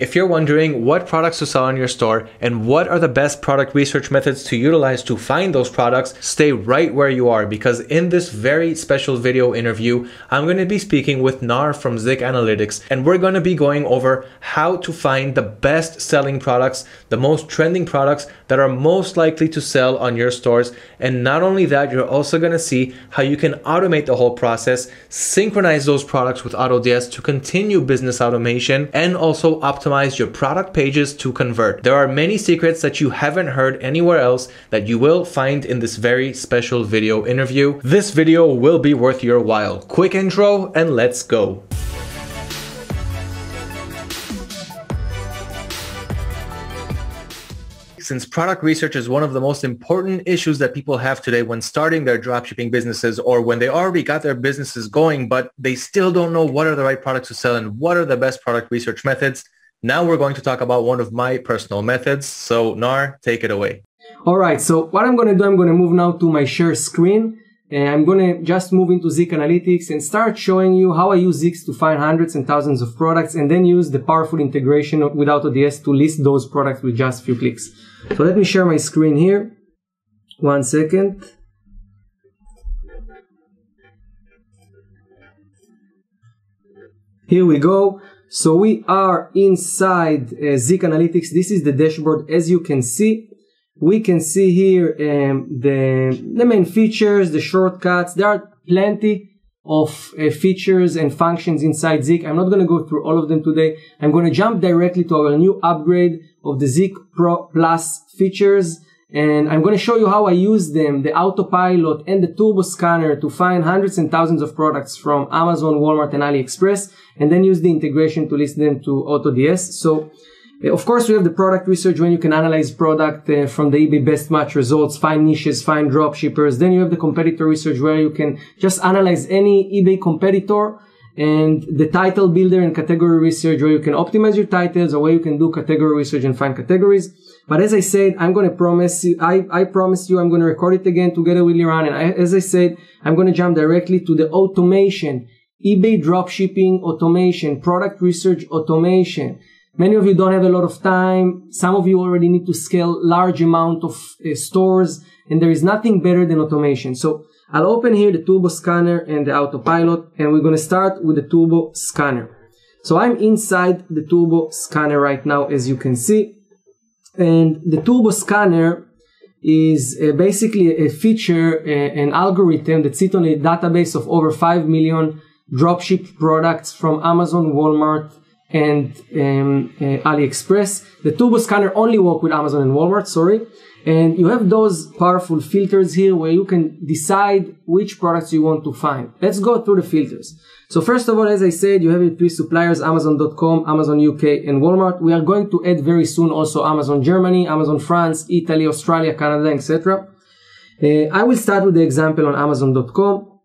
If you're wondering what products to sell in your store and what are the best product research methods to utilize to find those products, stay right where you are because in this very special video interview, I'm going to be speaking with Nar from Zik Analytics and we're going to be going over how to find the best selling products, the most trending products that are most likely to sell on your stores. And not only that, you're also going to see how you can automate the whole process, synchronize those products with AutoDS to continue business automation and also optimize optimize your product pages to convert. There are many secrets that you haven't heard anywhere else that you will find in this very special video interview. This video will be worth your while. Quick intro and let's go. since product research is one of the most important issues that people have today when starting their dropshipping businesses or when they already got their businesses going, but they still don't know what are the right products to sell and what are the best product research methods. Now we're going to talk about one of my personal methods. So Nar, take it away. All right. So what I'm going to do, I'm going to move now to my share screen. And I'm going to just move into Zik Analytics and start showing you how I use Zik to find hundreds and thousands of products and then use the powerful integration with AutoDS to list those products with just a few clicks. So let me share my screen here. One second. Here we go. So we are inside uh, Zik Analytics. This is the dashboard. As you can see, we can see here um, the, the main features, the shortcuts. There are plenty of uh, features and functions inside Zik. I'm not going to go through all of them today. I'm going to jump directly to our new upgrade of the Zik Pro Plus features and I'm going to show you how I use them, the autopilot and the turbo scanner to find hundreds and thousands of products from Amazon, Walmart and AliExpress and then use the integration to list them to AutoDS. So uh, of course, we have the product research when you can analyze product uh, from the eBay best match results, find niches, find drop shippers. Then you have the competitor research where you can just analyze any eBay competitor and the title builder and category research where you can optimize your titles or where you can do category research and find categories. But as I said, I'm going to promise you, I, I promise you, I'm going to record it again together with Liran. And I, as I said, I'm going to jump directly to the automation, eBay dropshipping automation, product research automation. Many of you don't have a lot of time. Some of you already need to scale large amount of uh, stores and there is nothing better than automation. So I'll open here the turbo scanner and the autopilot and we're going to start with the turbo scanner. So I'm inside the turbo scanner right now as you can see and the turbo scanner is uh, basically a feature, uh, an algorithm that sits on a database of over 5 million dropship products from Amazon, Walmart, and um, uh, AliExpress. The turbo scanner only work with Amazon and Walmart, sorry. And you have those powerful filters here where you can decide which products you want to find. Let's go through the filters. So first of all, as I said, you have your three suppliers, Amazon.com, Amazon UK, and Walmart. We are going to add very soon also Amazon Germany, Amazon France, Italy, Australia, Canada, etc. Uh, I will start with the example on Amazon.com.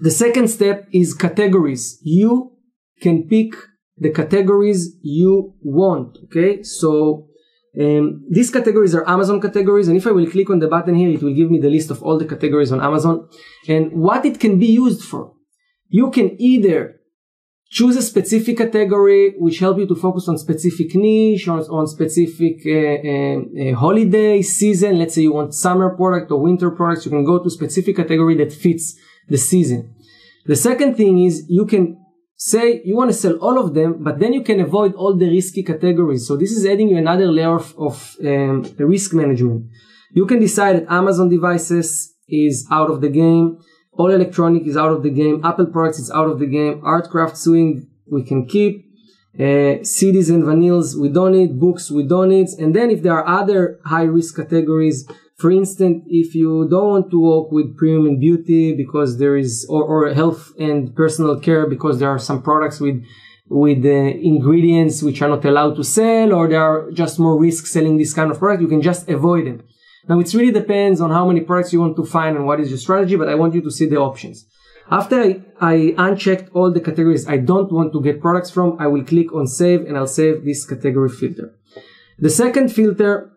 The second step is categories. You can pick the categories you want. Okay, so um, these categories are Amazon categories, and if I will click on the button here, it will give me the list of all the categories on Amazon and what it can be used for. You can either choose a specific category which help you to focus on specific niche or on specific uh, uh, uh, holiday season. Let's say you want summer product or winter products, you can go to specific category that fits the season. The second thing is you can say you want to sell all of them, but then you can avoid all the risky categories. So this is adding you another layer of, of um, risk management. You can decide that Amazon devices is out of the game. All electronic is out of the game. Apple products is out of the game. Art craft sewing we can keep. Uh, CDs and vinyls we don't need. Books we don't need. And then if there are other high risk categories, for instance, if you don't want to work with premium and beauty because there is, or, or health and personal care because there are some products with with the ingredients which are not allowed to sell or there are just more risk selling this kind of product, you can just avoid them. Now it really depends on how many products you want to find and what is your strategy, but I want you to see the options. After I, I unchecked all the categories I don't want to get products from, I will click on save and I'll save this category filter. The second filter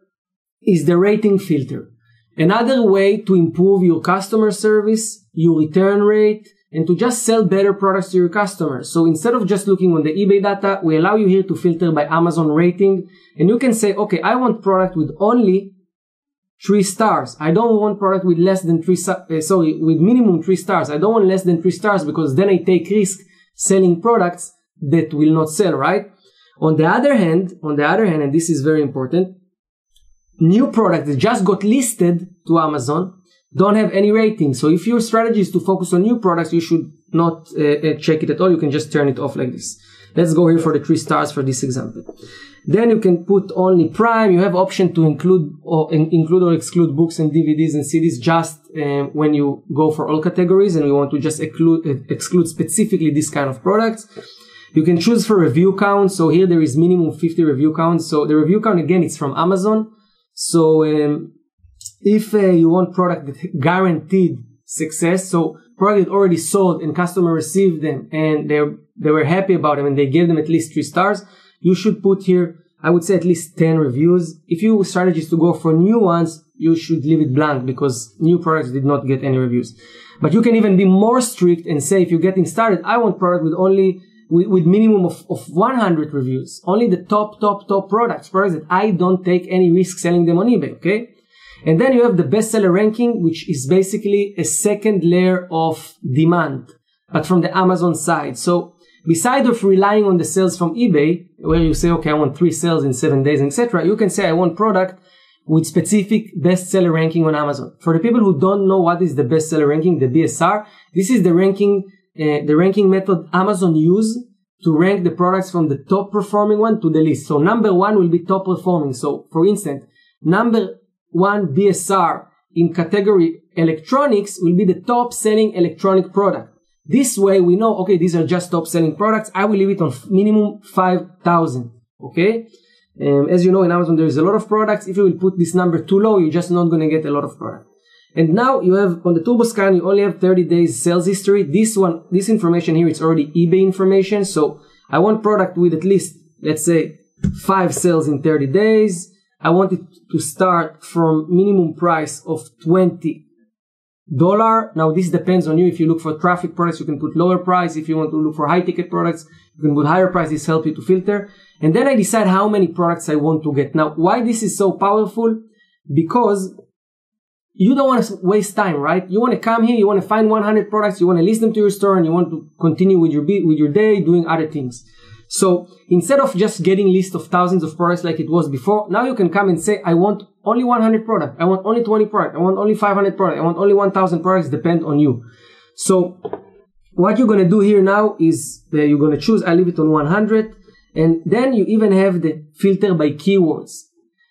is the rating filter. Another way to improve your customer service, your return rate, and to just sell better products to your customers. So instead of just looking on the eBay data, we allow you here to filter by Amazon rating. And you can say, okay, I want product with only three stars. I don't want product with less than three, uh, sorry, with minimum three stars. I don't want less than three stars because then I take risk selling products that will not sell, right? On the other hand, on the other hand, and this is very important, new products that just got listed to Amazon don't have any rating. So if your strategy is to focus on new products, you should not uh, uh, check it at all. You can just turn it off like this. Let's go here for the three stars for this example. Then you can put only Prime. You have option to include or include or exclude books and DVDs and CDs just uh, when you go for all categories and you want to just exclude, uh, exclude specifically this kind of products. You can choose for review count. So here there is minimum 50 review count. So the review count again, it's from Amazon. So um, if uh, you want product that guaranteed success, so product already sold and customer received them and they they were happy about them and they gave them at least three stars, you should put here I would say at least 10 reviews. If you strategy is to go for new ones, you should leave it blank because new products did not get any reviews. But you can even be more strict and say if you're getting started, I want product with only with, with minimum of, of 100 reviews. Only the top, top, top products, products that I don't take any risk selling them on eBay. Okay. And then you have the bestseller ranking, which is basically a second layer of demand, but from the Amazon side. So beside of relying on the sales from eBay, where you say, okay, I want three sales in seven days, etc., you can say, I want product with specific bestseller ranking on Amazon. For the people who don't know what is the bestseller ranking, the BSR, this is the ranking, uh, the ranking method Amazon use to rank the products from the top performing one to the least. So number one will be top performing. So for instance, number one BSR in category electronics will be the top selling electronic product. This way we know, okay, these are just top selling products. I will leave it on minimum 5,000. Okay. Um, as you know, in Amazon, there is a lot of products. If you will put this number too low, you're just not going to get a lot of product. And now you have on the TurboScan, you only have 30 days sales history. This one, this information here, it's already eBay information. So I want product with at least, let's say, five sales in 30 days. I want it to start from minimum price of 20 dollar. Now this depends on you. If you look for traffic products, you can put lower price. If you want to look for high ticket products, you can put higher price. This you to filter. And then I decide how many products I want to get. Now, why this is so powerful? Because you don't want to waste time, right? You want to come here, you want to find 100 products, you want to list them to your store, and you want to continue with your with your day doing other things. So instead of just getting list of thousands of products like it was before, now you can come and say, I want only 100 products. I want only 20 products. I want only 500 products. I want only 1000 products. Depend on you. So what you're going to do here now is that you're going to choose, I leave it on 100. And then you even have the filter by keywords.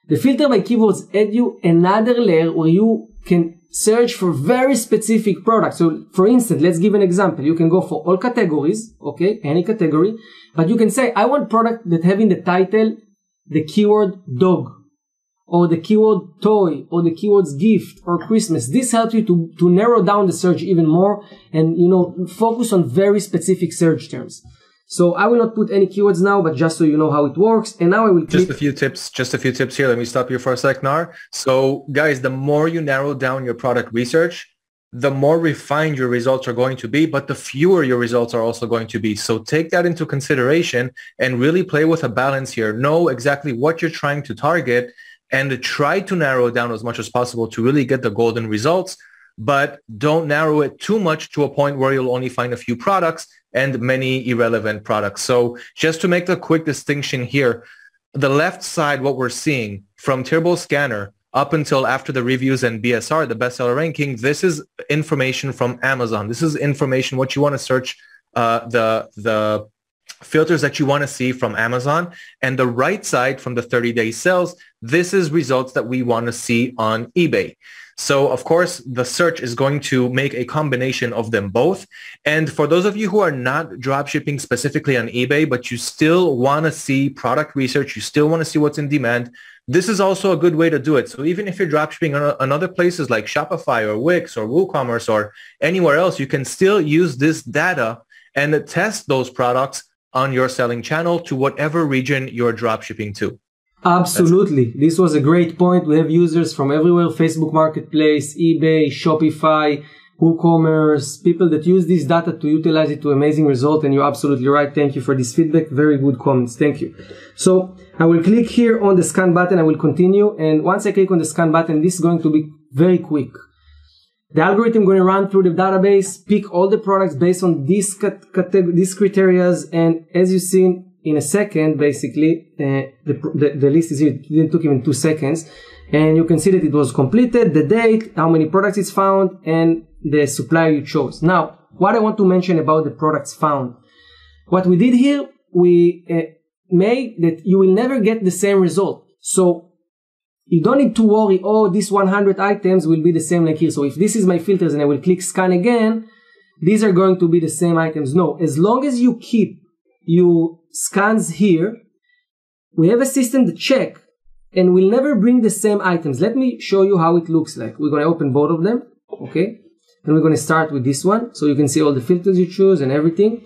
The filter by keywords add you another layer where you can search for very specific products. So for instance, let's give an example. You can go for all categories, okay, any category, but you can say, I want product that having the title the keyword dog or the keyword toy or the keywords gift or Christmas. This helps you to, to narrow down the search even more and, you know, focus on very specific search terms. So I will not put any keywords now, but just so you know how it works. And now I will just a few tips. Just a few tips here. Let me stop you for a sec, Nar. So guys, the more you narrow down your product research, the more refined your results are going to be, but the fewer your results are also going to be. So take that into consideration and really play with a balance here. Know exactly what you're trying to target and try to narrow it down as much as possible to really get the golden results but don't narrow it too much to a point where you'll only find a few products and many irrelevant products. So just to make the quick distinction here, the left side, what we're seeing from Turbo Scanner up until after the reviews and BSR, the bestseller ranking, this is information from Amazon. This is information, what you want to search, uh, the, the filters that you want to see from Amazon. And the right side from the 30-day sales, this is results that we want to see on eBay. So of course, the search is going to make a combination of them both. And for those of you who are not dropshipping specifically on eBay, but you still want to see product research, you still want to see what's in demand, this is also a good way to do it. So even if you're dropshipping on, other places like Shopify or Wix or WooCommerce or anywhere else, you can still use this data and test those products on your selling channel to whatever region you're dropshipping to. Absolutely. This was a great point. We have users from everywhere, Facebook Marketplace, eBay, Shopify, WooCommerce, people that use this data to utilize it to amazing result. And you're absolutely right. Thank you for this feedback. Very good comments. Thank you. So I will click here on the scan button. I will continue. And once I click on the scan button, this is going to be very quick. The algorithm going to run through the database, pick all the products based on these, cat- these criterias. And as you've seen in a second, basically, uh, the, the, the, list is here. It didn't took even two seconds. And you can see that it was completed, the date, how many products it's found, and the supplier you chose. Now, what I want to mention about the products found. What we did here, we uh, made that you will never get the same result. So you don't need to worry, oh, these 100 items will be the same like here. So if this is my filters and I will click scan again, these are going to be the same items. No, as long as you keep your scans here, we have a system to check and we'll never bring the same items. Let me show you how it looks like. We're going to open both of them. Okay. And we're going to start with this one. So you can see all the filters you choose and everything.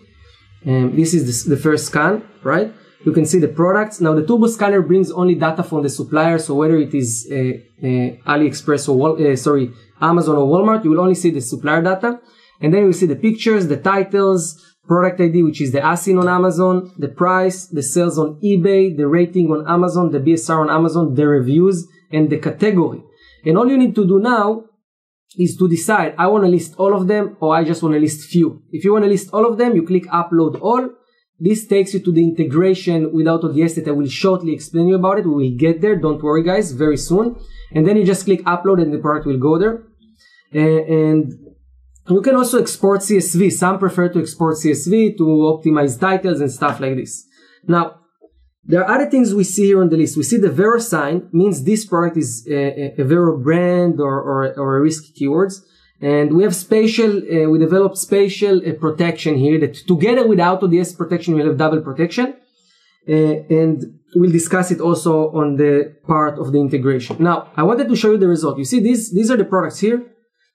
And this is the, the first scan, right? You can see the products. Now the turbo scanner brings only data from the supplier. So whether it is uh, uh, AliExpress or uh, sorry, Amazon or Walmart, you will only see the supplier data. And then you will see the pictures, the titles, product ID, which is the ASIN on Amazon, the price, the sales on eBay, the rating on Amazon, the BSR on Amazon, the reviews, and the category. And all you need to do now is to decide, I want to list all of them or I just want to list few. If you want to list all of them, you click upload all. This takes you to the integration with AutoDS that I will shortly explain you about it. We will get there. Don't worry guys, very soon. And then you just click upload and the product will go there. And you can also export CSV. Some prefer to export CSV to optimize titles and stuff like this. Now, there are other things we see here on the list. We see the Vero sign means this product is a, a Vero brand or, or, or a risky keywords. And we have spatial, uh, we developed spatial uh, protection here that together with AutoDS protection, we'll have double protection. Uh, and we'll discuss it also on the part of the integration. Now, I wanted to show you the result. You see, these, these are the products here.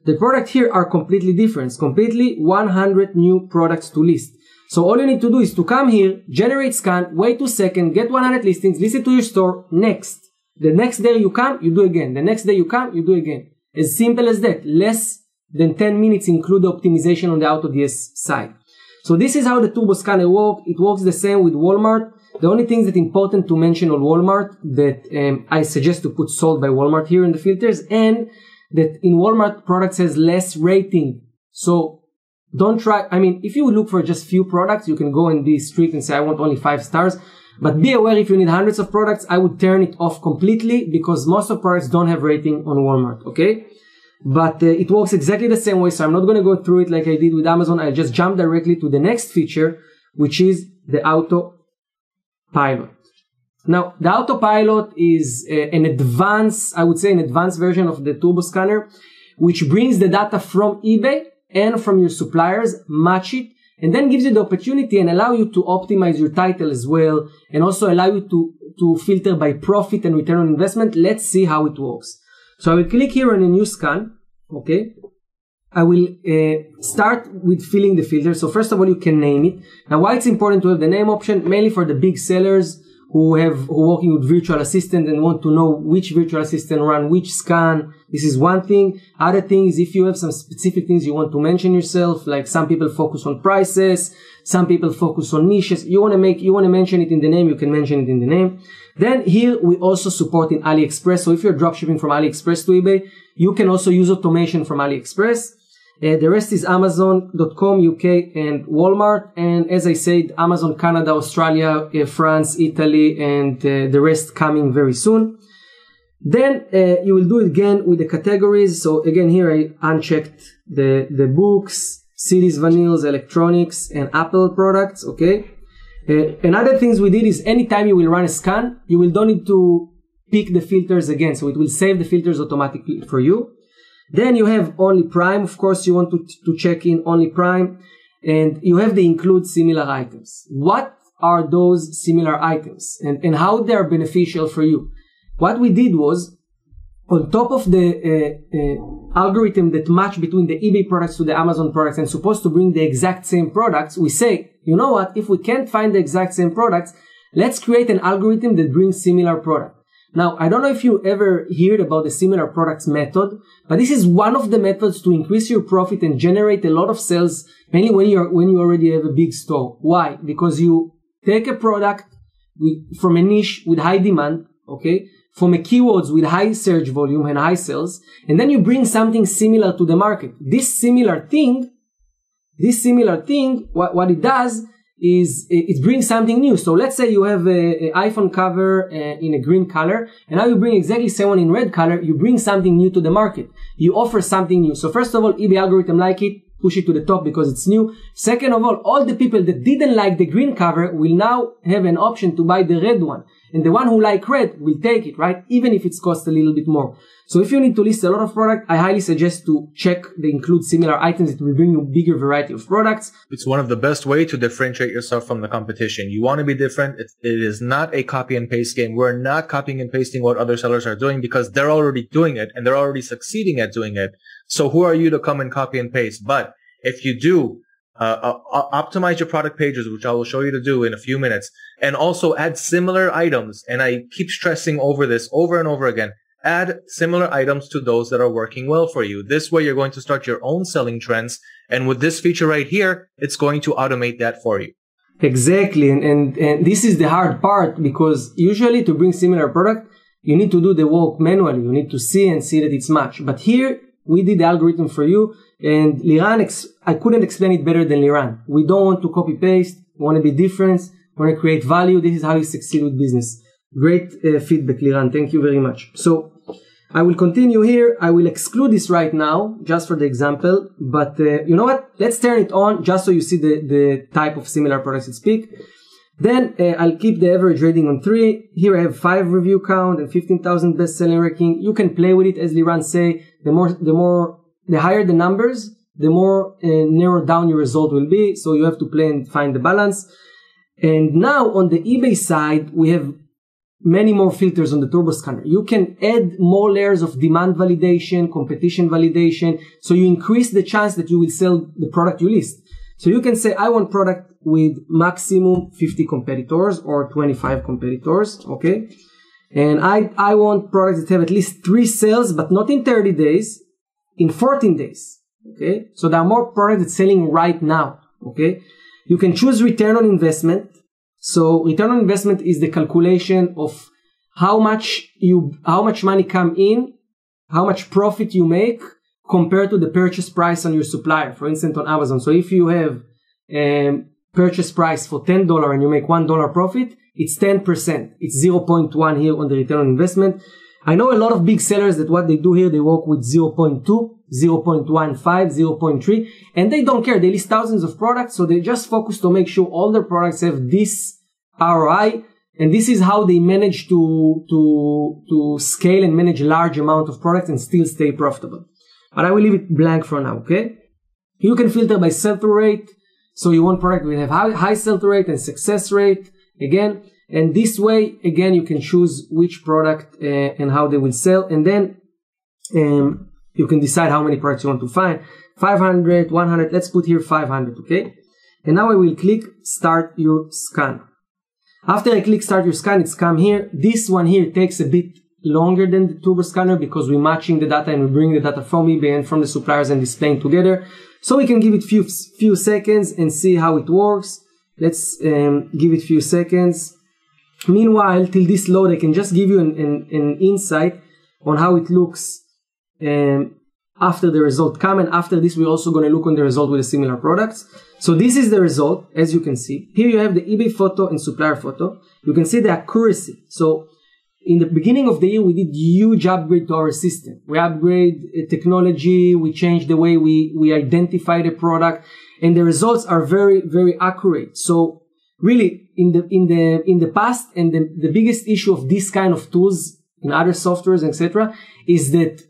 The products here are completely different, completely 100 new products to list. So all you need to do is to come here, generate scan, wait two seconds, get 100 listings, list it to your store, next. The next day you come, you do again. The next day you come, you do again. As simple as that. Less than 10 minutes include the optimization on the AutoDS side. So this is how the Turbo Scanner works. It works the same with Walmart. The only things that important to mention on Walmart that um, I suggest to put sold by Walmart here in the filters and that in Walmart products has less rating. So don't try. I mean, if you look for just few products, you can go and be street and say, I want only five stars. But be aware if you need hundreds of products, I would turn it off completely because most of products don't have rating on Walmart. Okay. But uh, it works exactly the same way. So I'm not going to go through it like I did with Amazon. I just jump directly to the next feature, which is the auto pilot. Now, the autopilot is uh, an advanced, I would say an advanced version of the turbo scanner, which brings the data from eBay and from your suppliers, match it, and then gives you the opportunity and allow you to optimize your title as well, and also allow you to, to filter by profit and return on investment. Let's see how it works. So I will click here on a new scan. Okay. I will uh, start with filling the filter. So first of all, you can name it. Now, why it's important to have the name option? Mainly for the big sellers who have who working with virtual assistant and want to know which virtual assistant run which scan. This is one thing. Other thing is if you have some specific things you want to mention yourself, like some people focus on prices, some people focus on niches. You want to make, you want to mention it in the name, you can mention it in the name. Then here we also support in AliExpress. So if you're dropshipping from AliExpress to eBay, you can also use automation from AliExpress. Uh, the rest is Amazon.com, UK, and Walmart. And as I said, Amazon Canada, Australia, uh, France, Italy, and uh, the rest coming very soon. Then uh, you will do it again with the categories. So again, here I unchecked the, the books, CDs, vinyls, electronics, and Apple products. Okay. Uh, another things we did is anytime you will run a scan, you will don't need to pick the filters again. So it will save the filters automatically for you. Then you have only prime. Of course, you want to, to check in only prime and you have the include similar items. What are those similar items and, and how they are beneficial for you? What we did was on top of the uh, uh, algorithm that match between the eBay products to the Amazon products and supposed to bring the exact same products, we say, you know what? If we can't find the exact same products, let's create an algorithm that brings similar product. Now, I don't know if you ever heard about the similar products method, but this is one of the methods to increase your profit and generate a lot of sales, mainly when you're, when you already have a big store. Why? Because you take a product from a niche with high demand, okay? From a keywords with high search volume and high sales, and then you bring something similar to the market. This similar thing, this similar thing, what, what it does is it brings something new. So let's say you have an iPhone cover uh, in a green color and now you bring exactly same one in red color. You bring something new to the market. You offer something new. So first of all, eBay algorithm like it, push it to the top because it's new. Second of all, all the people that didn't like the green cover will now have an option to buy the red one. And the one who like red will take it, right? Even if it's cost a little bit more. So if you need to list a lot of product, I highly suggest to check the include similar items. It will bring you bigger variety of products. It's one of the best way to differentiate yourself from the competition. You want to be different. it, it is not a copy and paste game. We're not copying and pasting what other sellers are doing because they're already doing it and they're already succeeding at doing it. So who are you to come and copy and paste? But if you do uh, uh, optimize your product pages, which I will show you to do in a few minutes, and also add similar items. And I keep stressing over this over and over again. Add similar items to those that are working well for you. This way, you're going to start your own selling trends. And with this feature right here, it's going to automate that for you. Exactly. And, and, and this is the hard part because usually to bring similar product, you need to do the work manually. You need to see and see that it's matched. But here we did the algorithm for you and Liran, ex- I couldn't explain it better than Liran. We don't want to copy paste. We want to be different. We want to create value. This is how you succeed with business. Great uh, feedback, Liran. Thank you very much. So I will continue here. I will exclude this right now, just for the example. But uh, you know what? Let's turn it on just so you see the, the type of similar products that speak. Then uh, I'll keep the average rating on three. Here I have five review count and 15,000 best selling ranking. You can play with it as Liran say. The more, the more the higher the numbers, the more uh, narrowed down your result will be. So you have to play and find the balance. And now on the eBay side, we have many more filters on the turbo scanner. You can add more layers of demand validation, competition validation. So you increase the chance that you will sell the product you list. So you can say, I want product with maximum 50 competitors or 25 competitors. Okay. And I, I want products that have at least three sales, but not in 30 days, in 14 days. Okay. So there are more products selling right now. Okay. You can choose return on investment. So return on investment is the calculation of how much you, how much money come in, how much profit you make compared to the purchase price on your supplier. For instance, on Amazon. So if you have um, purchase price for $10 and you make $1 profit, it's 10%. It's 0.1 here on the return on investment. I know a lot of big sellers that what they do here, they work with 0.2, 0.15, 0.3, and they don't care. They list thousands of products, so they just focus to make sure all their products have this ROI, and this is how they manage to, to, to scale and manage large amount of products and still stay profitable. But I will leave it blank for now, okay? You can filter by sell-through rate, so you want product with high, high sell-through rate and success rate. Again, and this way, again, you can choose which product uh, and how they will sell. And then um, you can decide how many products you want to find. 500, 100, let's put here 500, okay? And now I will click start your scan. After I click start your scan, it's come here. This one here takes a bit longer than the turbo scanner because we're matching the data and we bring the data from eBay and from the suppliers and displaying together. So we can give it few few seconds and see how it works. Let's um, give it few seconds. Meanwhile, till this load, I can just give you an, an, an insight on how it looks um, after the result come. And after this, we're also going to look on the result with the similar products. So this is the result, as you can see. Here you have the eBay photo and supplier photo. You can see the accuracy. So in the beginning of the year, we did huge upgrade to our system. We upgrade uh, technology. We change the way we, we identify the product and the results are very, very accurate. So really in the in the in the past and the, the biggest issue of this kind of tools in other softwares etc is that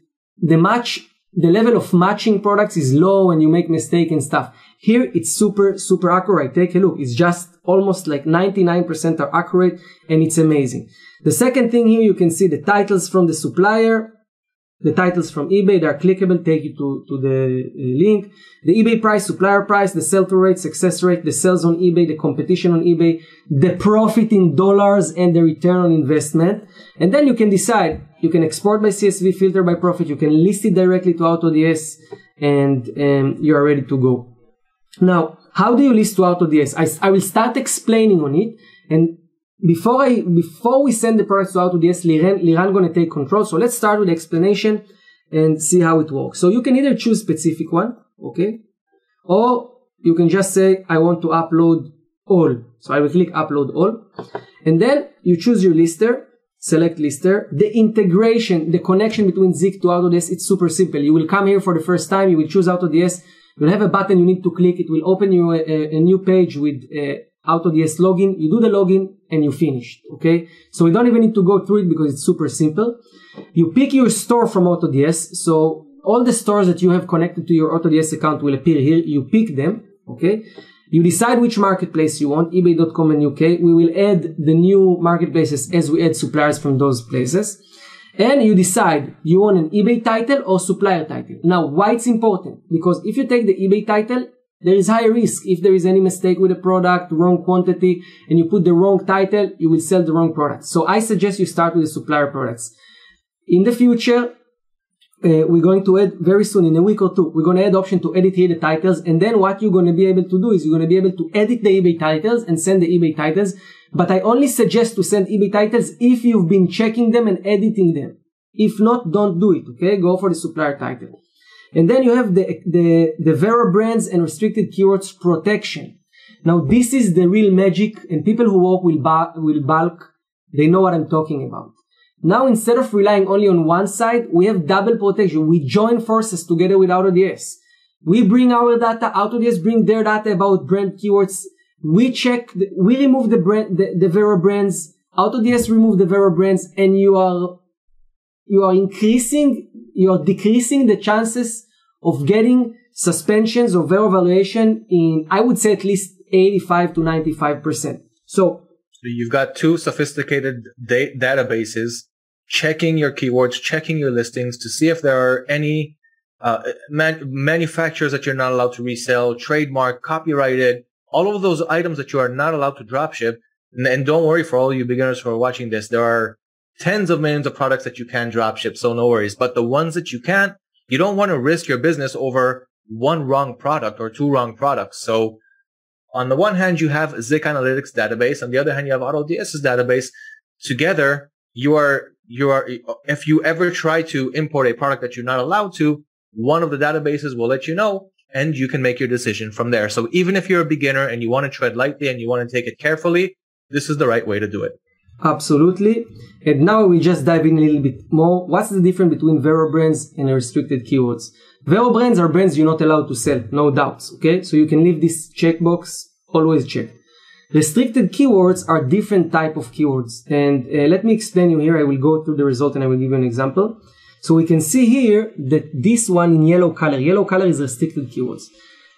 the match the level of matching products is low and you make mistake and stuff here it's super super accurate take a look it's just almost like 99% are accurate and it's amazing the second thing here you can see the titles from the supplier the titles from eBay, they are clickable, take you to, to the uh, link. The eBay price, supplier price, the sell through rate, success rate, the sales on eBay, the competition on eBay, the profit in dollars and the return on investment. And then you can decide, you can export by CSV, filter by profit, you can list it directly to AutoDS and um, you are ready to go. Now, how do you list to AutoDS? I, I will start explaining on it and before I before we send the products to AutoDS, Liran Liran gonna take control. So let's start with the explanation and see how it works. So you can either choose specific one, okay, or you can just say I want to upload all. So I will click upload all, and then you choose your lister, select lister. The integration, the connection between Zik to AutoDS, it's super simple. You will come here for the first time, you will choose AutoDS. You'll have a button you need to click. It will open you a, a, a new page with uh, AutoDS login. You do the login and you finished. Okay. So we don't even need to go through it because it's super simple. You pick your store from AutoDS. So all the stores that you have connected to your AutoDS account will appear here. You pick them. Okay. You decide which marketplace you want, eBay.com and UK. We will add the new marketplaces as we add suppliers from those places. And you decide you want an eBay title or supplier title. Now, why it's important? Because if you take the eBay title, there is high risk. If there is any mistake with a product, wrong quantity, and you put the wrong title, you will sell the wrong product. So I suggest you start with the supplier products. In the future, uh, we're going to add very soon in a week or two we're going to add option to edit here the titles and then what you're going to be able to do is you're going to be able to edit the ebay titles and send the ebay titles. But i only suggest to send ebay titles if you've been checking them and editing them. If not don't do it okay? Go for the supplier title and then you have the, the, the Vero brands and restricted keywords protection. Now this is the real magic and people who work with, with bulk, they know what I'm talking about. Now instead of relying only on one side, we have double protection. We join forces together with AutoDS. We bring our data, AutoDS bring their data about brand keywords. We check, we remove the brand, the, the Vero brands, AutoDS remove the Vero brands and you are, you are increasing you're decreasing the chances of getting suspensions or Vero valuation in, I would say at least 85 to 95%. So, you've got two sophisticated da- databases checking your keywords, checking your listings to see if there are any uh, man- manufacturers that you're not allowed to resell, trademark, copyrighted, all of those items that you are not allowed to dropship. And, and don't worry for all you beginners who are watching this, there are tens of millions of products that you can drop ship, so no worries. But the ones that you can't, you don't want to risk your business over one wrong product or two wrong products. So on the one hand, you have Zik Analytics database. On the other hand, you have AutoDS's database. Together, you are, you are, if you ever try to import a product that you're not allowed to, one of the databases will let you know and you can make your decision from there. So even if you're a beginner and you want to tread lightly and you want to take it carefully, this is the right way to do it. Absolutely. And now we just dive in a little bit more. What's the difference between Vero brands and restricted keywords? Vero brands are brands you're not allowed to sell, no doubts. Okay, so you can leave this checkbox always checked. Restricted keywords are different type of keywords, and uh, let me explain you here. I will go through the result and I will give you an example. So we can see here that this one in yellow color, yellow color is restricted keywords.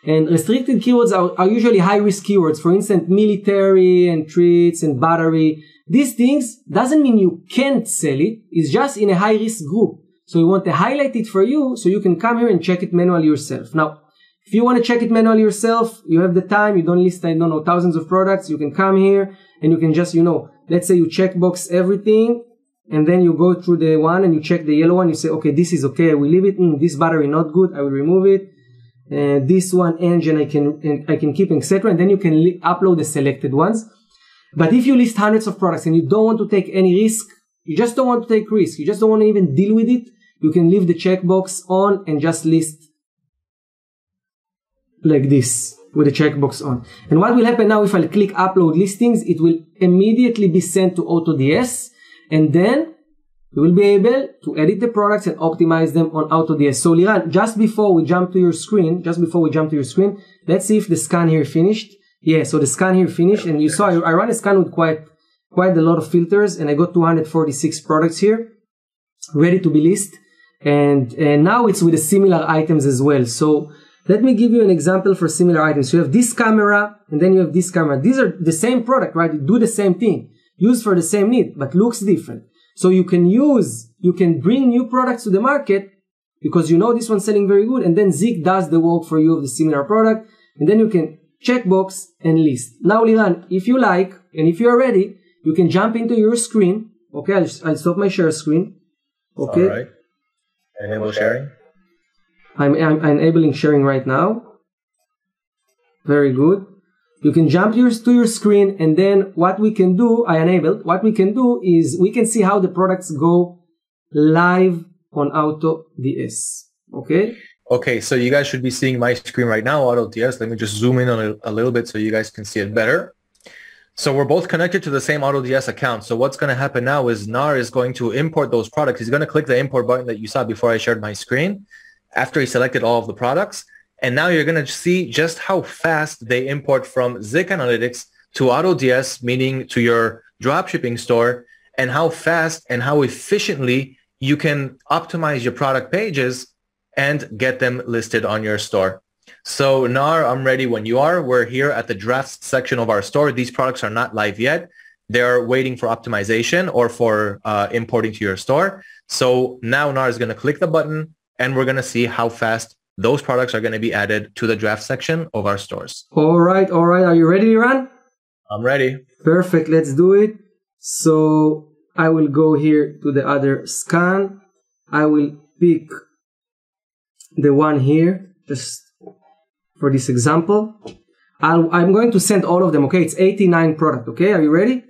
And restricted keywords are, are usually high risk keywords. For instance, military and treats and battery. These things doesn't mean you can't sell it. It's just in a high risk group. So we want to highlight it for you so you can come here and check it manually yourself. Now, if you want to check it manually yourself, you have the time, you don't list, I don't know, thousands of products, you can come here and you can just, you know, let's say you checkbox everything and then you go through the one and you check the yellow one, you say, okay, this is okay, I will leave it, mm, this battery not good, I will remove it, uh, this one engine I can, I can keep, etc. And then you can upload the selected ones. But if you list hundreds of products and you don't want to take any risk, you just don't want to take risk, you just don't want to even deal with it, you can leave the checkbox on and just list like this with the checkbox on. And what will happen now if I click upload listings, it will immediately be sent to AutoDS and then you will be able to edit the products and optimize them on AutoDS. So Liran, just before we jump to your screen, just before we jump to your screen, let's see if the scan here finished. Yeah, so the scan here finished and you saw I, run a scan with quite, quite a lot of filters and I got 246 products here ready to be listed. And, and now it's with the similar items as well. So let me give you an example for similar items. You have this camera and then you have this camera. These are the same product, right? Do the same thing, used for the same need, but looks different. So you can use you can bring new products to the market because you know this one's selling very good and then Zik does the work for you of the similar product and then you can checkbox and list. Now Liran, if you like and if you're ready, you can jump into your screen. Okay, I'll, I'll stop my share screen. Okay. All right. Enable sharing. I'm, I'm enabling sharing right now. Very good. You can jump your, to your screen and then what we can do, I enabled, what we can do is we can see how the products go live on AutoDS. Okay. Okay, so you guys should be seeing my screen right now, AutoDS. Let me just zoom in on it a little bit so you guys can see it better. So we're both connected to the same AutoDS account. So what's going to happen now is Nar is going to import those products. He's going to click the import button that you saw before I shared my screen after he selected all of the products. And now you're going to see just how fast they import from Zik Analytics to AutoDS, meaning to your dropshipping store, and how fast and how efficiently you can optimize your product pages and get them listed on your store. So Nar, I'm ready when you are. We're here at the drafts section of our store. These products are not live yet. They're waiting for optimization or for uh, importing to your store. So now Nar is going to click the button and we're going to see how fast those products are going to be added to the draft section of our stores. All right. All right. Are you ready, Liran? I'm ready. Perfect. Let's do it. So I will go here to the other scan. I will pick the one here just for this example. i am going to send all of them. Okay. It's 89 product. Okay. Are you ready?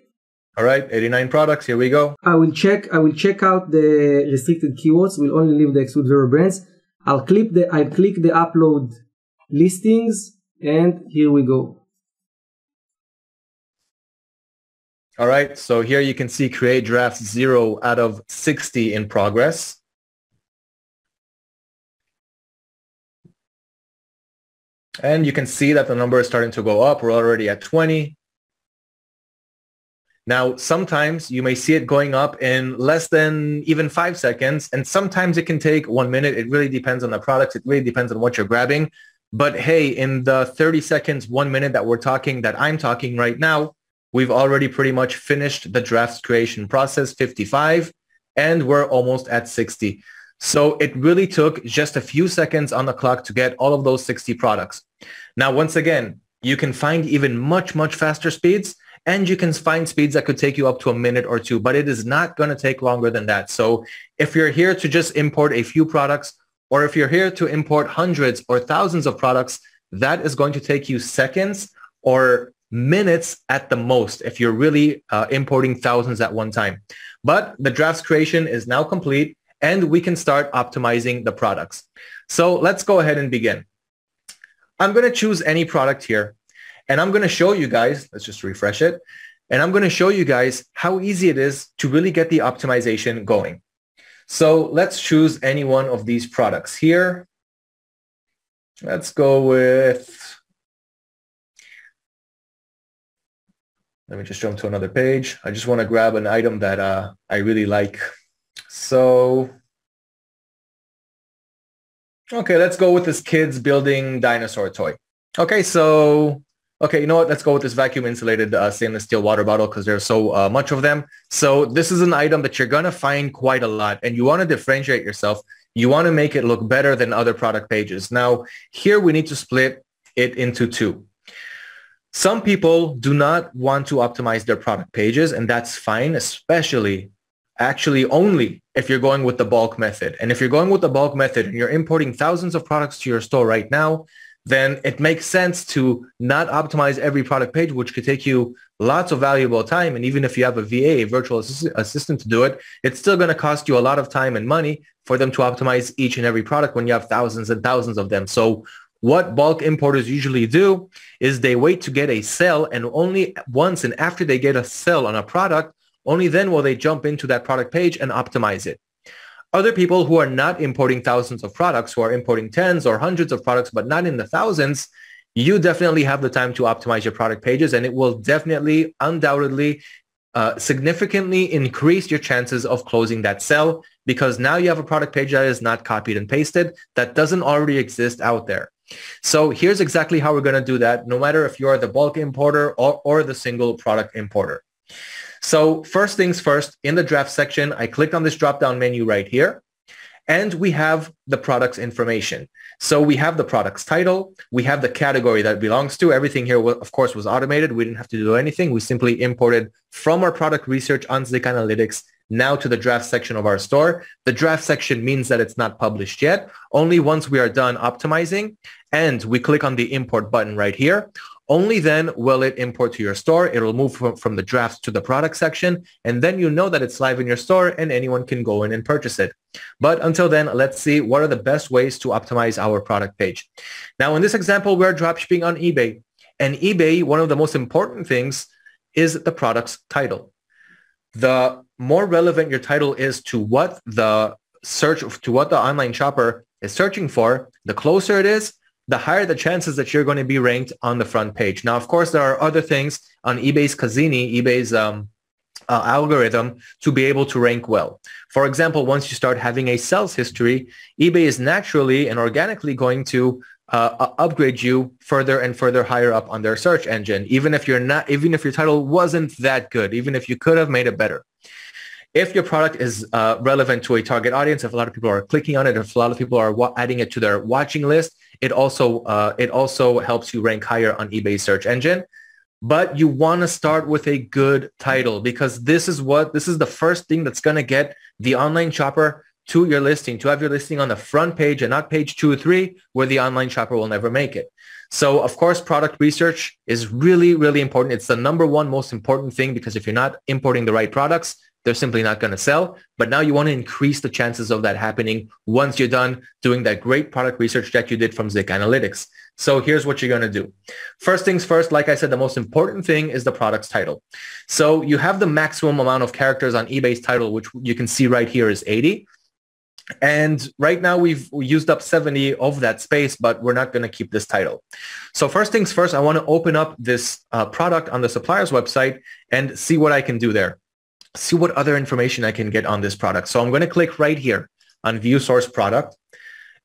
All right. 89 products. Here we go. I will check. I will check out the restricted keywords. We'll only leave the exclude zero brands. I'll click the, I'll click the upload listings and here we go. All right, so here you can see create drafts Vero out of 60 in progress. And you can see that the number is starting to go up. We're already at 20. Now, sometimes you may see it going up in less than even five seconds, and sometimes it can take one minute. It really depends on the product. It really depends on what you're grabbing. But hey, in the 30 seconds, one minute that we're talking, that I'm talking right now, we've already pretty much finished the drafts creation process, 55, and we're almost at 60. So it really took just a few seconds on the clock to get all of those 60 products. Now, once again, you can find even much, much faster speeds and you can find speeds that could take you up to a minute or two, but it is not going to take longer than that. So if you're here to just import a few products, or if you're here to import hundreds or thousands of products, that is going to take you seconds or minutes at the most if you're really uh, importing thousands at one time. But the drafts creation is now complete and we can start optimizing the products. So let's go ahead and begin. I'm going to choose any product here and I'm going to show you guys, let's just refresh it. And I'm going to show you guys how easy it is to really get the optimization going. So let's choose any one of these products here. Let's go with, let me just jump to another page. I just want to grab an item that uh, I really like. So, okay, let's go with this kids building dinosaur toy. Okay, so Okay, you know what? Let's go with this vacuum insulated uh, stainless steel water bottle because there's so uh, much of them. So this is an item that you're going to find quite a lot and you want to differentiate yourself. You want to make it look better than other product pages. Now, here we need to split it into two. Some people do not want to optimize their product pages and that's fine, especially actually only if you're going with the bulk method. And if you're going with the bulk method and you're importing thousands of products to your store right now, then it makes sense to not optimize every product page, which could take you lots of valuable time. And even if you have a VA, a virtual assistant to do it, it's still going to cost you a lot of time and money for them to optimize each and every product when you have thousands and thousands of them. So what bulk importers usually do is they wait to get a sell and only once and after they get a sell on a product, only then will they jump into that product page and optimize it. Other people who are not importing thousands of products, who are importing tens or hundreds of products, but not in the thousands, you definitely have the time to optimize your product pages and it will definitely, undoubtedly, uh, significantly increase your chances of closing that sell because now you have a product page that is not copied and pasted that doesn't already exist out there. So here's exactly how we're going to do that, no matter if you're the bulk importer or, or the single product importer. So first things first, in the draft section, I clicked on this drop-down menu right here and we have the product's information. So we have the product's title, we have the category that belongs to. Everything here, of course, was automated. We didn't have to do anything. We simply imported from our product research on Zik Analytics now to the draft section of our store. The draft section means that it's not published yet. Only once we are done optimizing and we click on the import button right here, only then will it import to your store. It'll move from, the drafts to the product section, and then you know that it's live in your store and anyone can go in and purchase it. But until then, let's see what are the best ways to optimize our product page. Now, in this example, we're dropshipping on eBay. And eBay, one of the most important things is the product's title. The more relevant your title is to what the search, to what the online shopper is searching for, the closer it is, the higher the chances that you're going to be ranked on the front page. Now, of course, there are other things on eBay's Cassini, eBay's um, uh, algorithm to be able to rank well. For example, once you start having a sales history, eBay is naturally and organically going to uh, upgrade you further and further higher up on their search engine, even if you're not, even if your title wasn't that good, even if you could have made it better. If your product is uh, relevant to a target audience, if a lot of people are clicking on it, if a lot of people are wa- adding it to their watching list, it also uh, it also helps you rank higher on eBay search engine. But you want to start with a good title because this is what this is the first thing that's going to get the online shopper to your listing, to have your listing on the front page and not page two or three where the online shopper will never make it. So of course, product research is really, really important. It's the number one most important thing because if you're not importing the right products, they're simply not going to sell. But now you want to increase the chances of that happening once you're done doing that great product research that you did from Zik Analytics. So here's what you're going to do. First things first, like I said, the most important thing is the product's title. So you have the maximum amount of characters on eBay's title, which you can see right here is 80. And right now we've used up 70 of that space, but we're not going to keep this title. So first things first, I want to open up this uh, product on the supplier's website and see what I can do there see what other information I can get on this product. So I'm going to click right here on view source product.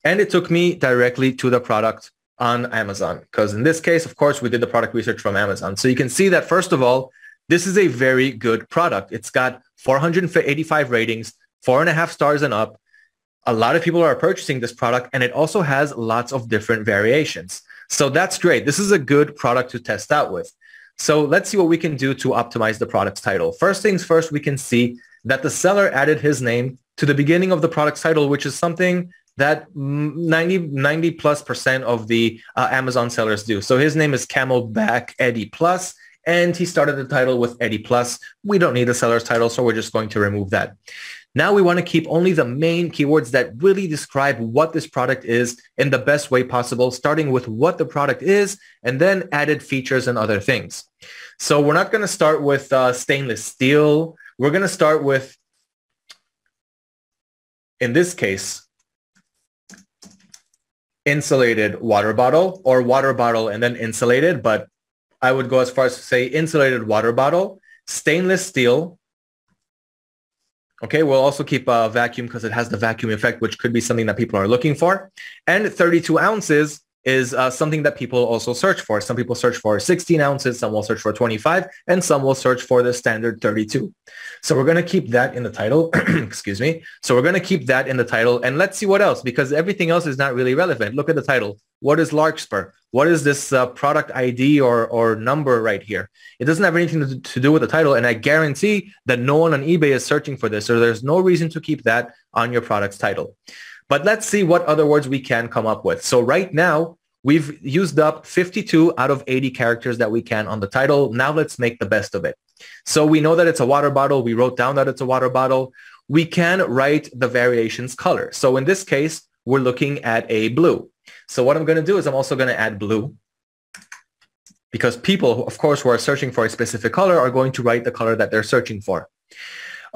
And it took me directly to the product on Amazon. Because in this case, of course, we did the product research from Amazon. So you can see that, first of all, this is a very good product. It's got 485 ratings, four and a half stars and up. A lot of people are purchasing this product and it also has lots of different variations. So that's great. This is a good product to test out with. So let's see what we can do to optimize the product's title. First things first, we can see that the seller added his name to the beginning of the product's title, which is something that 90, 90 plus percent of the uh, Amazon sellers do. So his name is CamelBak Eddy Plus, and he started the title with Eddy Plus. We don't need the seller's title, so we're just going to remove that. Now we want to keep only the main keywords that really describe what this product is in the best way possible, starting with what the product is and then added features and other things. So we're not going to start with uh, stainless steel. We're going to start with, in this case, insulated water bottle or water bottle and then insulated, but I would go as far as to say insulated water bottle, stainless steel, Okay, we'll also keep a vacuum because it has the vacuum effect, which could be something that people are looking for. And 32 ounces is uh, something that people also search for. Some people search for 16 ounces, some will search for 25, and some will search for the standard 32. So we're going to keep that in the title. Excuse me. So we're going to keep that in the title. And let's see what else, because everything else is not really relevant. Look at the title. What is Larkspur? What is this uh, product ID or, or number right here? It doesn't have anything to, to do with the title. And I guarantee that no one on eBay is searching for this. So there's no reason to keep that on your product's title. But let's see what other words we can come up with. So right now, we've used up 52 out of 80 characters that we can on the title. Now let's make the best of it. So we know that it's a water bottle. We wrote down that it's a water bottle. We can write the variations color. So in this case, we're looking at a blue. So what I'm going to do is I'm also going to add blue because people, of course, who are searching for a specific color are going to write the color that they're searching for.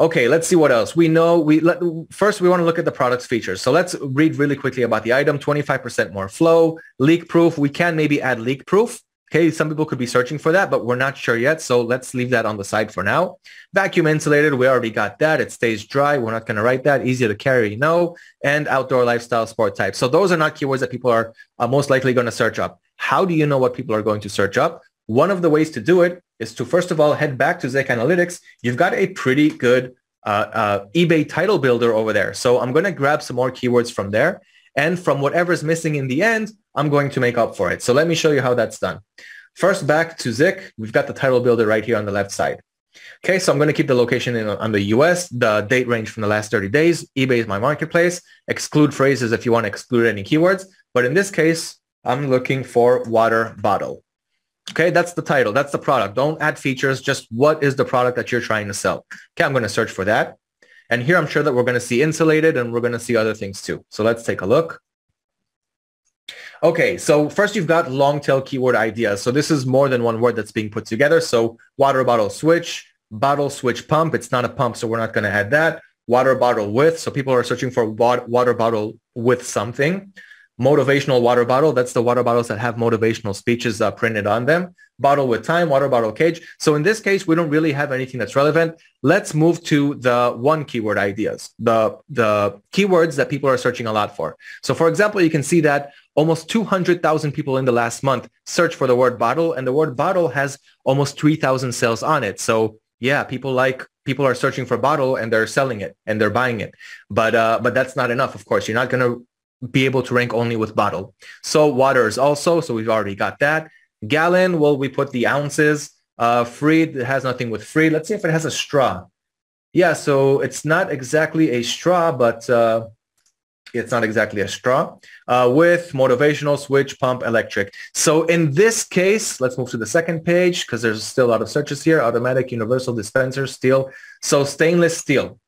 Okay, let's see what else. We know we let, first we want to look at the product's features. So let's read really quickly about the item. 25% more flow, leak proof. We can maybe add leak proof. Okay, some people could be searching for that, but we're not sure yet. So let's leave that on the side for now. Vacuum insulated, we already got that. It stays dry. We're not going to write that. Easy to carry, no. And outdoor lifestyle sport type. So those are not keywords that people are, are most likely going to search up. How do you know what people are going to search up? One of the ways to do it is to first of all head back to Zik Analytics. You've got a pretty good uh, uh, eBay title builder over there. So I'm going to grab some more keywords from there. And from whatever's missing in the end, I'm going to make up for it. So let me show you how that's done. First, back to Zik, we've got the title builder right here on the left side. Okay, so I'm going to keep the location in, on the US, the date range from the last 30 days. eBay is my marketplace. Exclude phrases if you want to exclude any keywords. But in this case, I'm looking for water bottle. Okay, that's the title. That's the product. Don't add features. Just what is the product that you're trying to sell? Okay, I'm going to search for that. And here I'm sure that we're going to see insulated and we're going to see other things too. So let's take a look. Okay, so first you've got long tail keyword ideas. So this is more than one word that's being put together. So water bottle switch, bottle switch pump. It's not a pump, so we're not going to add that. Water bottle with. So people are searching for water bottle with something motivational water bottle. That's the water bottles that have motivational speeches uh, printed on them. Bottle with time, water bottle cage. So in this case, we don't really have anything that's relevant. Let's move to the one keyword ideas, the, the keywords that people are searching a lot for. So for example, you can see that almost 200,000 people in the last month search for the word bottle and the word bottle has almost 3,000 sales on it. So yeah, people like people are searching for bottle and they're selling it and they're buying it. But uh, but that's not enough. Of course, you're not going to be able to rank only with bottle. So waters also, so we've already got that. Gallon, well, we put the ounces. Uh, freed, it has nothing with free. Let's see if it has a straw. Yeah, so it's not exactly a straw, but uh, it's not exactly a straw. Uh, with motivational switch pump electric. So in this case, let's move to the second page because there's still a lot of searches here. Automatic universal dispenser, steel. So stainless steel.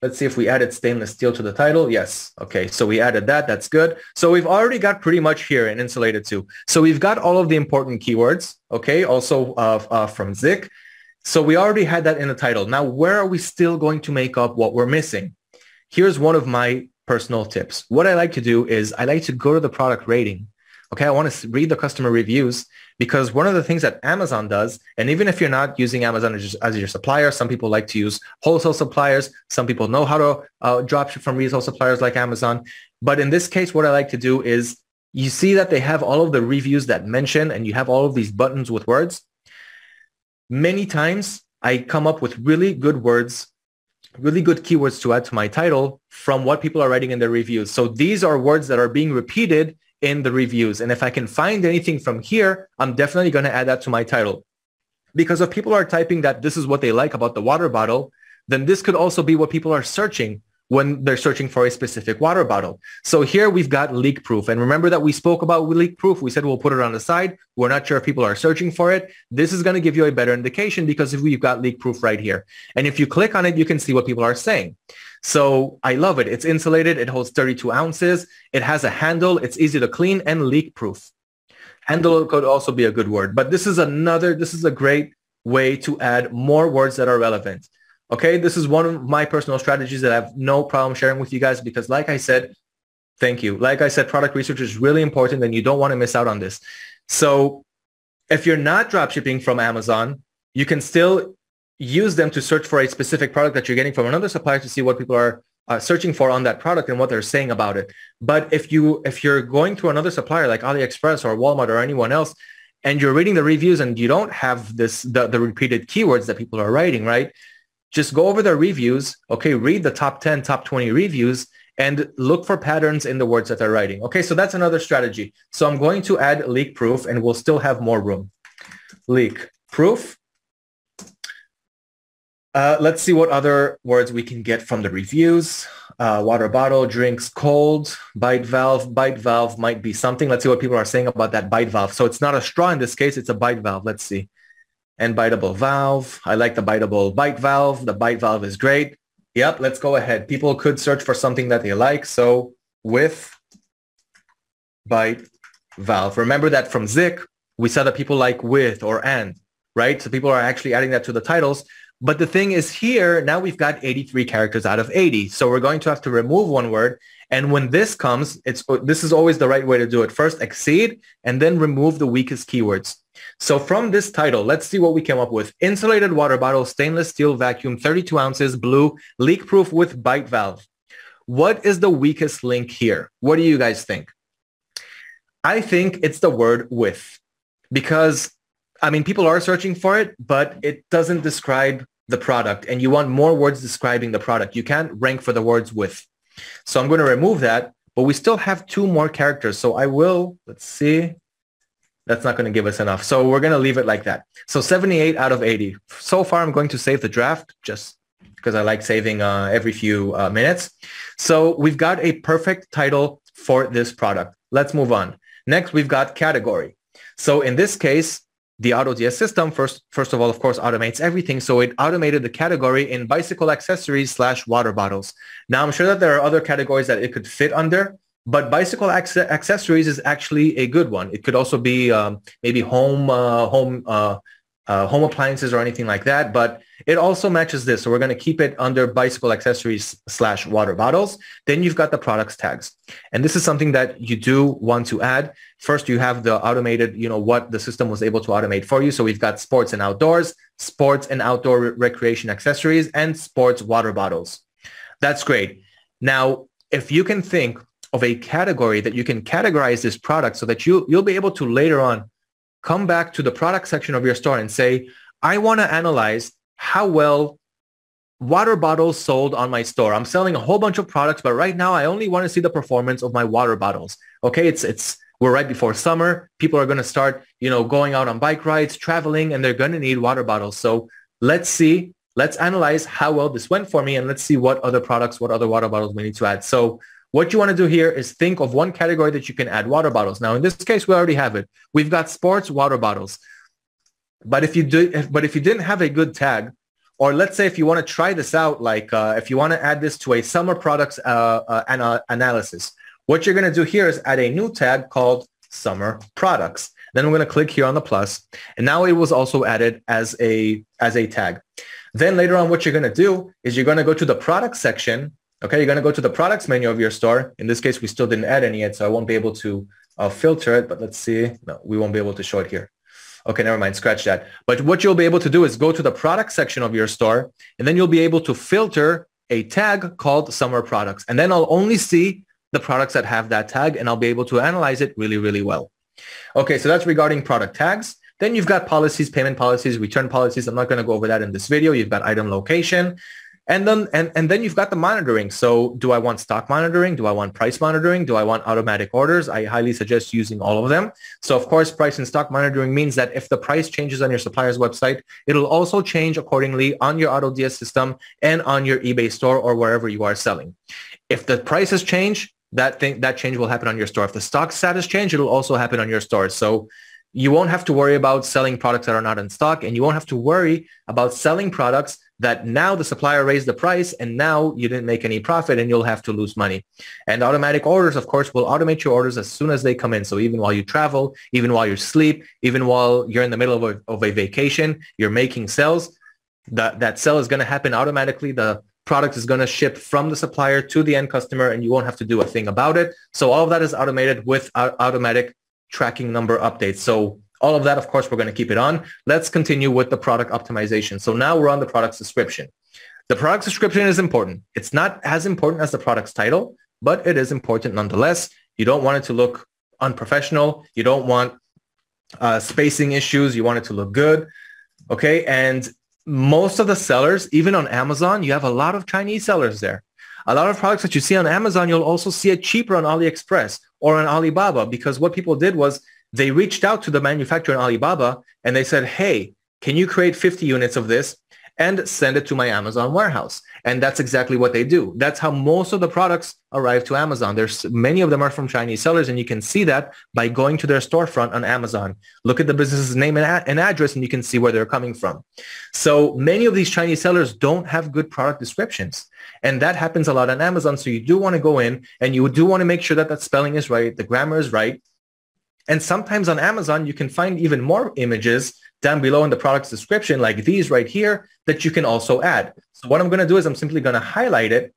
Let's see if we added stainless steel to the title. Yes. Okay. So we added that. That's good. So we've already got pretty much here in insulated too. So we've got all of the important keywords. Okay. Also uh, uh, from Zik. So we already had that in the title. Now, where are we still going to make up what we're missing? Here's one of my personal tips. What I like to do is I like to go to the product rating. Okay. I want to read the customer reviews because one of the things that Amazon does, and even if you're not using Amazon as, your supplier, some people like to use wholesale suppliers. Some people know how to uh, drop from retail suppliers like Amazon. But in this case, what I like to do is you see that they have all of the reviews that mention and you have all of these buttons with words. Many times I come up with really good words, really good keywords to add to my title from what people are writing in their reviews. So these are words that are being repeated in the reviews. And if I can find anything from here, I'm definitely going to add that to my title. Because if people are typing that this is what they like about the water bottle, then this could also be what people are searching when they're searching for a specific water bottle. So here we've got leak proof. And remember that we spoke about leak proof. We said we'll put it on the side. We're not sure if people are searching for it. This is going to give you a better indication because if we've got leak proof right here. And if you click on it, you can see what people are saying. So I love it. It's insulated. It holds 32 ounces. It has a handle. It's easy to clean and leak proof. Handle could also be a good word, but this is another, this is a great way to add more words that are relevant. Okay, this is one of my personal strategies that I have no problem sharing with you guys because like I said, thank you. Like I said, product research is really important and you don't want to miss out on this. So if you're not dropshipping from Amazon, you can still use them to search for a specific product that you're getting from another supplier to see what people are uh, searching for on that product and what they're saying about it. But if you if you're going to another supplier like AliExpress or Walmart or anyone else, and you're reading the reviews and you don't have this the, the repeated keywords that people are writing, right? Just go over their reviews. Okay, read the top 10, top 20 reviews and look for patterns in the words that they're writing. Okay, so that's another strategy. So I'm going to add leak proof and we'll still have more room. Leak proof. Uh, let's see what other words we can get from the reviews. Uh, water bottle, drinks cold, bite valve. Bite valve might be something. Let's see what people are saying about that bite valve. So it's not a straw in this case. It's a bite valve. Let's see. And biteable valve. I like the biteable bite valve. The bite valve is great. Yep, let's go ahead. People could search for something that they like. So with bite valve. Remember that from Zik, we said that people like with or and, right? So people are actually adding that to the titles. But the thing is here, now we've got 83 characters out of 80. So we're going to have to remove one word. And when this comes, it's oh, this is always the right way to do it. First, exceed and then remove the weakest keywords. So from this title, let's see what we came up with. Insulated water bottle, stainless steel vacuum, 32 ounces, blue, leak-proof with bite valve. What is the weakest link here? What do you guys think? I think it's the word with because I mean, people are searching for it, but it doesn't describe the product and you want more words describing the product. You can't rank for the words with. So I'm going to remove that, but we still have two more characters. So I will, let's see. That's not going to give us enough. So we're going to leave it like that. So 78 out of 80. So far, I'm going to save the draft just because I like saving uh, every few uh, minutes. So we've got a perfect title for this product. Let's move on. Next, we've got category. So in this case, the AutoDS system, first, first of all, of course, automates everything. So it automated the category in bicycle accessories slash water bottles. Now, I'm sure that there are other categories that it could fit under, but bicycle accessories is actually a good one. It could also be um, maybe home, uh, home, uh, uh, home appliances or anything like that. But it also matches this. So we're going to keep it under bicycle accessories slash water bottles. Then you've got the products tags. And this is something that you do want to add. First, you have the automated, you know, what the system was able to automate for you. So we've got sports and outdoors, sports and outdoor recreation accessories, and sports water bottles. That's great. Now, if you can think of a category that you can categorize this product so that you, you'll be able to later on come back to the product section of your store and say, I want to analyze how well water bottles sold on my store. I'm selling a whole bunch of products, but right now I only want to see the performance of my water bottles. Okay, it's it's we're right before summer. People are going to start, you know, going out on bike rides, traveling, and they're going to need water bottles. So let's see, let's analyze how well this went for me, and let's see what other products, what other water bottles we need to add. So what you want to do here is think of one category that you can add water bottles. Now, in this case, we already have it. We've got sports water bottles. But if you do, if, but if you didn't have a good tag, or let's say if you want to try this out, like uh, if you want to add this to a summer products uh, uh, ana- analysis, what you're going to do here is add a new tag called summer products. Then I'm going to click here on the plus, and now it was also added as a as a tag. Then later on, what you're going to do is you're going to go to the product section Okay, you're going to go to the products menu of your store. In this case, we still didn't add any yet, so I won't be able to uh, filter it, but let's see. No, we won't be able to show it here. Okay, never mind, scratch that. But what you'll be able to do is go to the product section of your store, and then you'll be able to filter a tag called summer products. And then I'll only see the products that have that tag, and I'll be able to analyze it really, really well. Okay, so that's regarding product tags. Then you've got policies, payment policies, return policies. I'm not going to go over that in this video. You've got item location. And then and, and then you've got the monitoring. So do I want stock monitoring? Do I want price monitoring? Do I want automatic orders? I highly suggest using all of them. So of course, price and stock monitoring means that if the price changes on your supplier's website, it'll also change accordingly on your AutoDS system and on your eBay store or wherever you are selling. If the prices change, that thing that change will happen on your store. If the stock status change, it'll also happen on your store. So you won't have to worry about selling products that are not in stock and you won't have to worry about selling products that now the supplier raised the price and now you didn't make any profit and you'll have to lose money. And automatic orders, of course, will automate your orders as soon as they come in. So even while you travel, even while you sleep, even while you're in the middle of a, of a vacation, you're making sales, that, that sale is going to happen automatically. The product is going to ship from the supplier to the end customer and you won't have to do a thing about it. So all of that is automated with uh, automatic tracking number updates. So all of that, of course, we're going to keep it on. Let's continue with the product optimization. So now we're on the product description. The product description is important. It's not as important as the product's title, but it is important nonetheless. You don't want it to look unprofessional. You don't want uh, spacing issues. You want it to look good. Okay. And most of the sellers, even on Amazon, you have a lot of Chinese sellers there. A lot of products that you see on Amazon, you'll also see it cheaper on AliExpress or on Alibaba because what people did was they reached out to the manufacturer in Alibaba and they said, hey, can you create 50 units of this and send it to my Amazon warehouse? And that's exactly what they do. That's how most of the products arrive to Amazon. There's many of them are from Chinese sellers and you can see that by going to their storefront on Amazon. Look at the business's name and, a- and address and you can see where they're coming from. So many of these Chinese sellers don't have good product descriptions. And that happens a lot on Amazon. So you do want to go in and you do want to make sure that that spelling is right, the grammar is right, and sometimes on Amazon, you can find even more images down below in the product's description, like these right here, that you can also add. So what I'm going to do is I'm simply going to highlight it.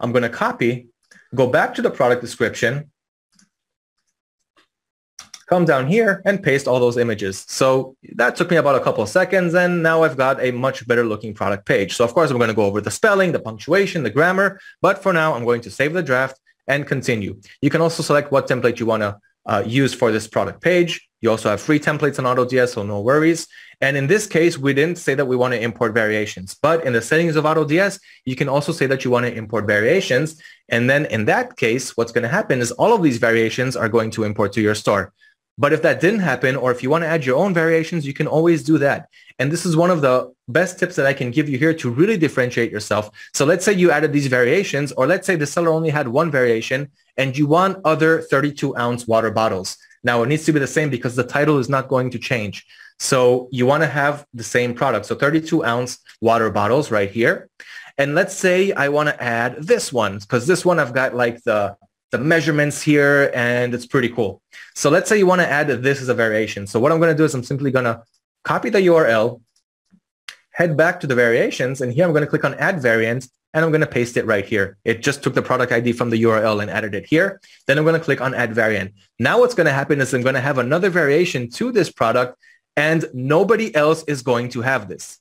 I'm going to copy, go back to the product description, come down here and paste all those images. So that took me about a couple of seconds and now I've got a much better looking product page. So of course I'm going to go over the spelling, the punctuation, the grammar, but for now I'm going to save the draft and continue. You can also select what template you want to uh, use for this product page. You also have free templates on AutoDS, so no worries. And in this case, we didn't say that we want to import variations, but in the settings of AutoDS, you can also say that you want to import variations. And then in that case, what's going to happen is all of these variations are going to import to your store. But if that didn't happen, or if you want to add your own variations, you can always do that. And this is one of the best tips that I can give you here to really differentiate yourself. So let's say you added these variations, or let's say the seller only had one variation and you want other 32 ounce water bottles. Now it needs to be the same because the title is not going to change. So you want to have the same product. So 32 ounce water bottles right here. And let's say I want to add this one because this one I've got like the, the measurements here and it's pretty cool. So let's say you want to add this as a variation. So what I'm going to do is I'm simply going to copy the URL, head back to the variations, and here I'm going to click on add variant and I'm going to paste it right here. It just took the product ID from the URL and added it here. Then I'm going to click on add variant. Now what's going to happen is I'm going to have another variation to this product and nobody else is going to have this.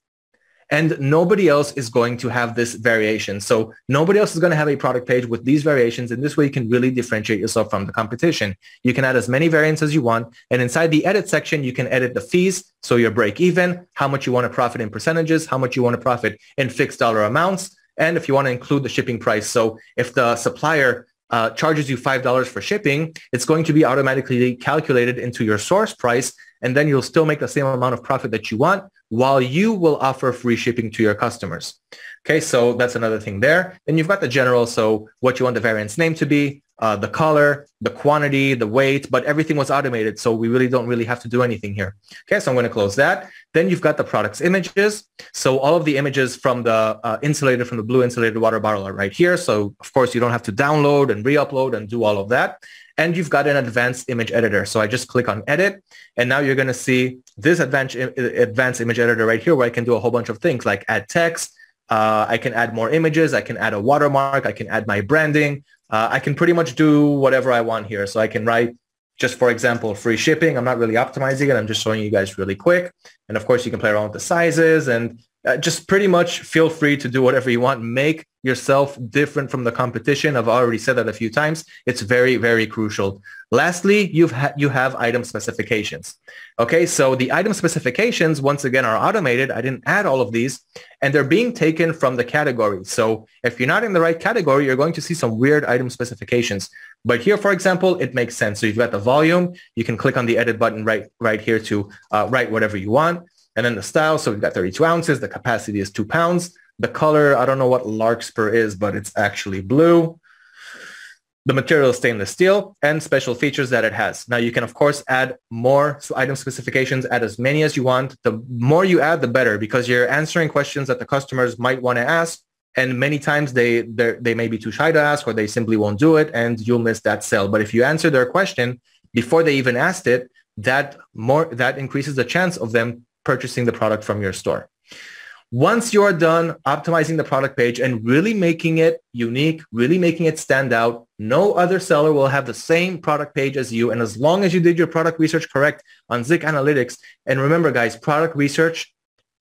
And nobody else is going to have this variation. So nobody else is going to have a product page with these variations. And this way you can really differentiate yourself from the competition. You can add as many variants as you want. And inside the edit section, you can edit the fees. So your break even, how much you want to profit in percentages, how much you want to profit in fixed dollar amounts, and if you want to include the shipping price. So if the supplier uh, charges you $5 for shipping, it's going to be automatically calculated into your source price. And then you'll still make the same amount of profit that you want while you will offer free shipping to your customers. Okay, so that's another thing there. Then you've got the general, so what you want the variant's name to be, uh, the color, the quantity, the weight, but everything was automated. So we really don't really have to do anything here. Okay, so I'm going to close that. Then you've got the product's images. So all of the images from the uh, insulated, from the blue insulated water bottle are right here. So of course you don't have to download and re-upload and do all of that. And you've got an advanced image editor. So I just click on edit and now you're going to see this advanced, advanced image editor right here where I can do a whole bunch of things like add text, uh, I can add more images. I can add a watermark. I can add my branding uh, I can pretty much do whatever I want here. So I can write just for example, free shipping. I'm not really optimizing it. I'm just showing you guys really quick. And of course, you can play around with the sizes and uh, just pretty much feel free to do whatever you want. Make yourself different from the competition. I've already said that a few times. It's very, very crucial. Lastly, you've ha- you have item specifications. Okay, so the item specifications, once again, are automated. I didn't add all of these, and they're being taken from the category. So if you're not in the right category, you're going to see some weird item specifications. But here, for example, it makes sense. So you've got the volume. You can click on the edit button right, right here to uh, write whatever you want. And then the style, so we've got 32 ounces. The capacity is two pounds. The color, I don't know what Larkspur is, but it's actually blue. The material is stainless steel and special features that it has. Now you can of course add more item specifications, add as many as you want. The more you add, the better because you're answering questions that the customers might want to ask. And many times they they may be too shy to ask or they simply won't do it and you'll miss that sale. But if you answer their question before they even asked it, that more that increases the chance of them purchasing the product from your store. Once you're done optimizing the product page and really making it unique, really making it stand out, no other seller will have the same product page as you. And as long as you did your product research correct on Zik Analytics, and remember guys, product research,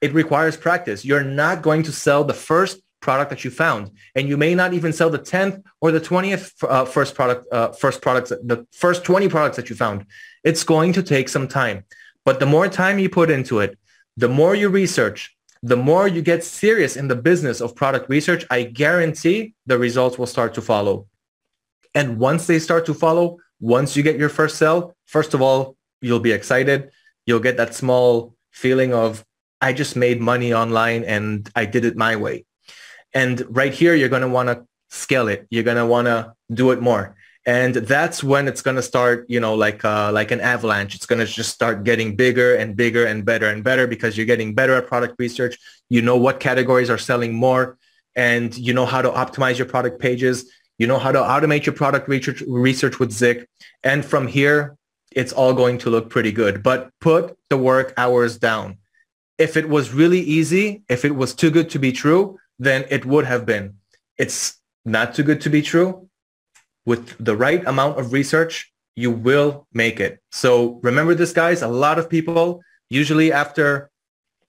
it requires practice. You're not going to sell the first product that you found. And you may not even sell the 10th or the 20th uh, first product, uh, first products, the first 20 products that you found. It's going to take some time. But the more time you put into it, the more you research, the more you get serious in the business of product research, I guarantee the results will start to follow. And once they start to follow, once you get your first sell, first of all, you'll be excited. You'll get that small feeling of, I just made money online and I did it my way. And right here, you're going to want to scale it. You're going to want to do it more and that's when it's going to start you know like uh, like an avalanche. It's going to just start getting bigger and bigger and better and better because you're getting better at product research. You know what categories are selling more and you know how to optimize your product pages. You know how to automate your product research research with zik and from here it's all going to look pretty good. But put the work hours down. If it was really easy if it was too good to be true then it would have been. It's not too good to be true with the right amount of research, you will make it. So remember this, guys. A lot of people, usually after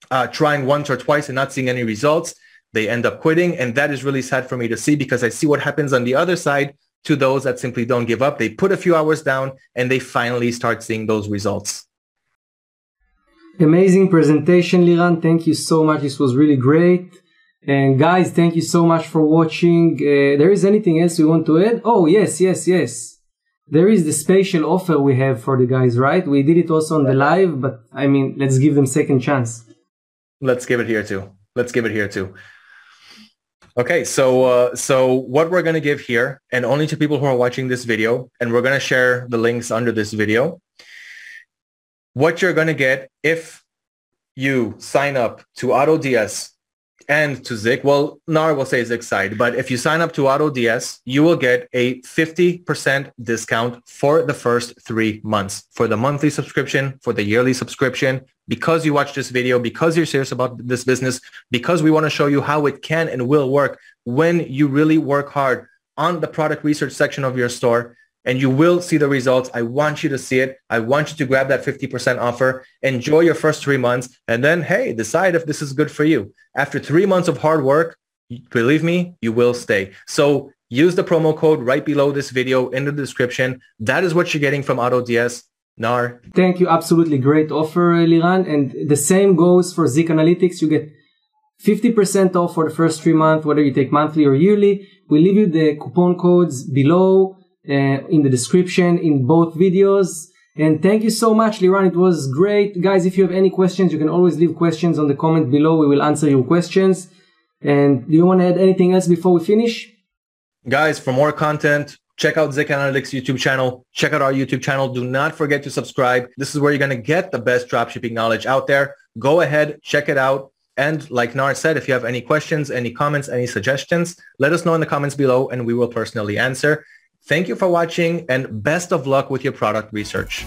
uh, trying once or twice and not seeing any results, they end up quitting. And that is really sad for me to see because I see what happens on the other side to those that simply don't give up. They put a few hours down and they finally start seeing those results. Amazing presentation, Liran. Thank you so much. This was really great. And guys, thank you so much for watching. Uh, there is anything else you want to add? Oh, yes, yes, yes. There is the special offer we have for the guys, right? We did it also on the live, but I mean, let's give them second chance. Let's give it here too. Let's give it here too. Okay, so uh, so what we're going to give here, and only to people who are watching this video, and we're going to share the links under this video, what you're going to get if you sign up to AutoDS and to Zik. Well, Nahar will say Zik side, but if you sign up to AutoDS, you will get a 50% discount for the first three months for the monthly subscription, for the yearly subscription, because you watch this video, because you're serious about this business, because we want to show you how it can and will work when you really work hard on the product research section of your store and you will see the results. I want you to see it. I want you to grab that 50% offer, enjoy your first three months, and then, hey, decide if this is good for you. After three months of hard work, believe me, you will stay. So use the promo code right below this video in the description. That is what you're getting from AutoDS. Nahar. Thank you. Absolutely great offer, Liran. And the same goes for Zik Analytics. You get 50% off for the first three months, whether you take monthly or yearly. We leave you the coupon codes below Uh, in the description in both videos. And thank you so much, Liran. It was great. Guys, if you have any questions, you can always leave questions on the comment below. We will answer your questions. And do you want to add anything else before we finish? Guys, for more content, check out Zik Analytics YouTube channel. Check out our YouTube channel. Do not forget to subscribe. This is where you're going to get the best dropshipping knowledge out there. Go ahead, check it out. And like Nahar said, if you have any questions, any comments, any suggestions, let us know in the comments below and we will personally answer. Thank you for watching and best of luck with your product research.